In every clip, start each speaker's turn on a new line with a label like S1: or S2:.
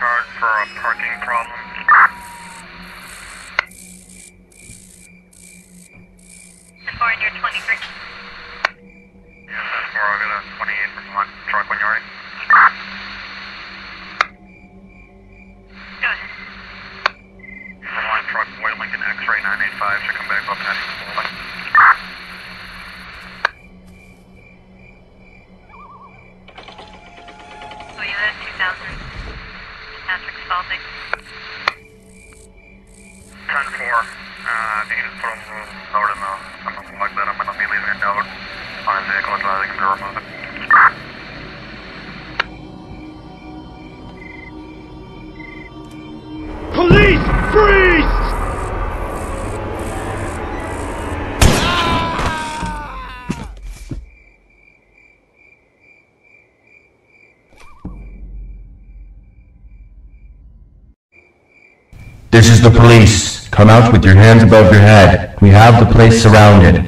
S1: card for a parking problem.
S2: And four your twenty-three.
S1: Yeah, that's where I'll get a 28 from truck when you're ready.
S2: Go ahead.
S1: From line truck, Boy Lincoln X-ray 985 should come back up the building.
S2: Toyota two thousand.
S1: 10-4. Uh, if you can just put them lower something like that, I'm to be leaving be removed.
S3: Police, freeze!
S4: This is the police. Come out with your hands above your head. We have the place surrounded.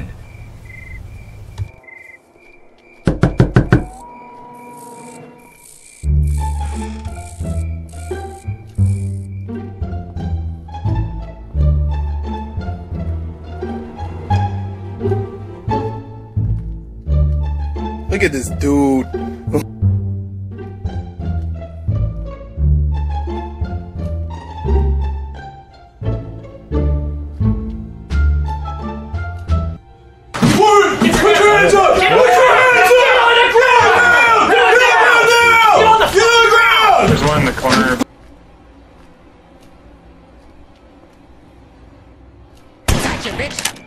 S5: Look at this dude.
S1: In the corner.
S6: Gotcha, bitch.